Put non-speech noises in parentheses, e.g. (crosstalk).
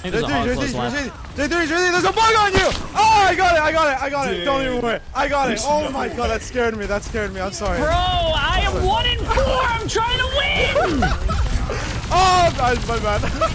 think there's a hog close left. Jay3, Jay3, there's a bug on you! Oh, I got it, I got it, I got it. Don't even worry. I got it. Oh my god, that scared me. That scared me. I'm sorry. Bro, I am one in four. I'm trying to win. (laughs) Oh, my bad. (laughs)